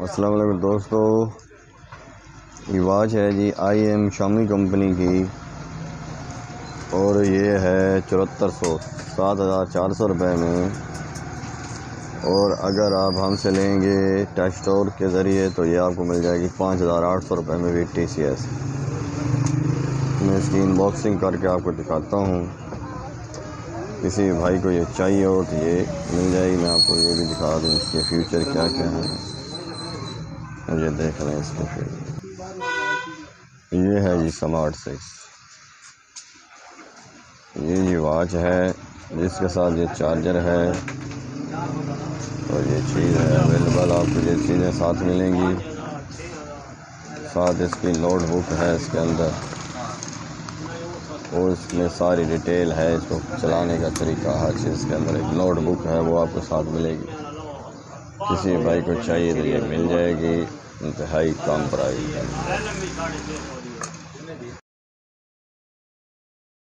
अस्सलाम वालेकुम दोस्तों। ये वॉच है जी, आई एम शामी कंपनी की। और ये है चौहत्तर सौ, सात हज़ार चार सौ रुपये में। और अगर आप हमसे लेंगे टच स्टोर के ज़रिए तो ये आपको मिल जाएगी पाँच हज़ार आठ सौ रुपये में भी टी सी एस। मैं इसकी इनबॉक्सिंग करके आपको दिखाता हूँ। किसी भाई को ये चाहिए हो तो ये मिल जाएगी, मैं आपको ये भी दिखा दूँ इसके फ्यूचर क्या क्या है। ये देख रहे हैं इसके फिर। ये है जी स्मार्ट सिक्स ये जी वॉच है, जिसके साथ ये चार्जर है, और ये चीज़ है अवेलेबल आपको ये चीज़ें साथ मिलेंगी। साथ इसकी नोट बुक है इसके अंदर, और इसमें सारी डिटेल है इसको चलाने का तरीका, हर चीज़ के अंदर एक नोट बुक है, वो आपको साथ मिलेगी। किसी भाई को चाहिए तो ये मिल जाएगी इंतहाई कम प्राइस